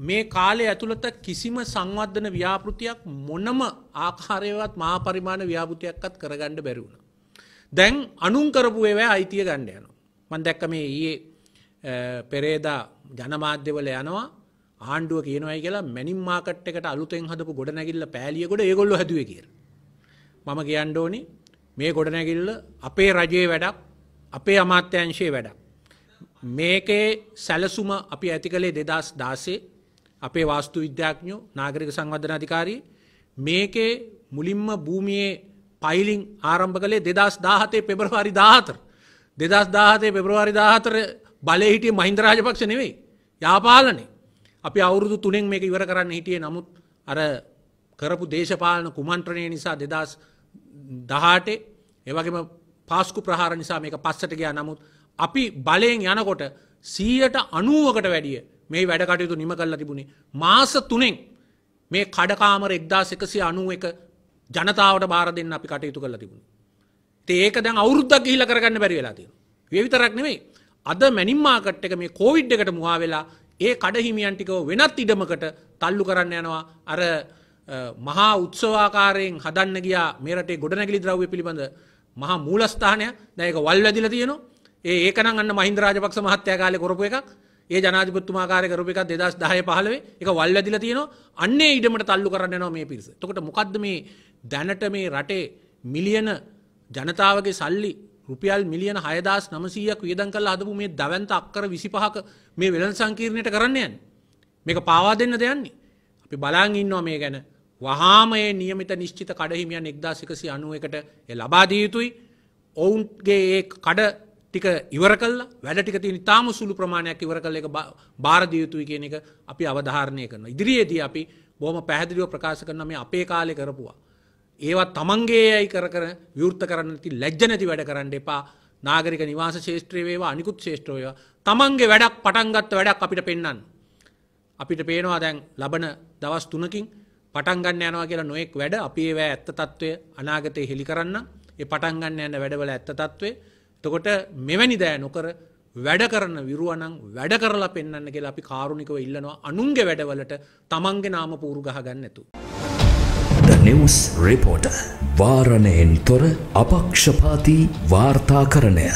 මේ කාලය ඇතුළත කිසිම සංවර්ධන ව්‍යාපෘතියක් මොනම ආකාරයවත් මහා පරිමාණ ව්‍යාපෘතියක්වත් කරගන්න බැරි වුණා. දැන් අනුන් කරපු ඒවා අයිතිය ගන්න යනවා. මම දැක්ක මේ ඊයේ පෙරේදා ජනමාධ්‍යවල යනවා ආණ්ඩුව කියනවායි කියලා මැනින් මාකට් එකට අලුතෙන් හදපු ගොඩනැගිල්ල පෑලියගොඩ ඒගොල්ලෝ හැදුවේ කියලා. මම කියන්න ඕනි මේ ගොඩනැගිල්ල අපේ රජයේ වැඩක් අපේ අමාත්‍යංශයේ වැඩක්. මේකේ සැලසුම අපි ඇති කළේ දෙදස් දාසේ අපේ වාස්තු විද්‍යාඥෝ නාගරික සංවධන අධිකාරී මේකේ මුලින්ම භූමියයේ පයිලිං ආරම්භ කළේ දෙදස් දාහතේ පෙබරවාරි දාහතර දෙදස් දාහතේ පෙබරවාරි දාහතර බලය හිටිය මහින්ද රාජපක්ෂ නෙවෙයි යාපාලනේ. අපි අවුරුදු තුනෙන් මේක ඉවර කරන්න හිටියේ. නමුත් අර කරපු දේශපාලන කුමන්ත්‍රණය නිසා දෙදස් දහටේ ඒවගේම පාස්කු ප්‍රහාර නිසා මේක පස්සට ගයා. නමුත් අපි බලයෙන් යනකොට සීයට අනුවකට වැඩිය මේ වැඩ කටයුතු නිම කල්ල තිබුණේ. මාස තුනෙන් මේ කඩකාමර එක්දා එකසිය අනුව එක ජනතාවට බාර දෙන්න අපි කටයුතු කල තිබුණ. ඒක දැන් අවුරුද්දක් ගිහිල කරගන්න බැරි වෙලා තියෙන. විතරක් නෙවෙයි අද මැනිම්මාකට් එක මේ කෝවිඩ් එකට මුවා වෙලා ඒ කඩහිමියන්ටිකව වෙනත් ඉඩමකට තල්ලු කරන්න යනවා. අර මහා උත්සවාකාරයෙන් හදන්න ගියා මේරටේ ගොඩනැගිලි ද්‍රව්‍ය පිළිබඳ මහා මූලස්ථානය දැයක වල් වැදිල තියෙනවා. ඒ ඒකන අන්න මහින්ද රාජපක්ෂ මහත්තයා කාලෙ කරපු එකක්. ඒ ජනාධිපතිතුමා කාර්ය කරපු එකක් 2010 15 ඒක වල් වැදිලා තියෙනවා අන්නේ ඉඩමට තල්ලු කරන්න යනවා මේ පිරිස. එතකොට මොකද්ද මේ දැනට මේ රටේ මිලියන ජනතාවගේ සල්ලි රුපියල් මිලියන 6900ක් වියදම් කරලා හදපු මේ දවන්ත අක්කර 25ක මේ වෙළඳ සංකීර්ණයට කරන්න යන්නේ. මේක පාවා දෙන්න දෙයන්නේ. අපි බලන් ඉන්නවා මේ ගැන. වහාම ඒ නියමිත නිශ්චිත කඩහිමියන් 1191ට ඒ ලබා දිය යුතුයි. ඔවුන්ගේ ඒ කඩ ටික ඉවර කල්ලා වැඩ ටික තියෙන තාම සුළු ප්‍රමාණයක් ඉවර කළ එක බාරදිය යුතුයි කියන එක අපි අවධාරණය කරන. ඉදිරියේදී අපි බොහොම පැහැදිලිව ප්‍රකාශ කරන මේ අපේ කාලේ කරපුවා. ඒවා තමන්ගේ යයි කර කර විවෘත කරන්න ති ලැජ්ජ නැති වැඩ කරන්න එපා නාගරික නිවාස ශේෂත්‍රය වේවා අනිකුත් ශේෂ්ත්‍රය වේවා තමන්ගේ වැඩක් පටන්ගත්ත වැඩක් අපිට පෙන්වන්න. අපිට පේනවා දැන් ලබන දවස් තුනකින් පටන්ගන්න යනවා කියලා නොයෙක් වැඩ අපි ඒවැ ඇත්ත තත්ත්වය අනාගතය හෙළි කරන්න ඒ පටන්ගන්න යන්න වැඩවල ඇත්ත තත්ත්වය තකොට මෙවැනි දෑ නොකර වැඩ කරන විරුවනං වැඩ කරලා පෙන්න්න කියලා අපි කාරුණිකව ඉල්ලනවා අනුන්ගේ වැඩවලට තමන්ගේ නාම පූරු ගහගන්න ඇතු. The News Reporter වාරණයෙන් තොර අපක්ෂපාති වාර්තාකරණය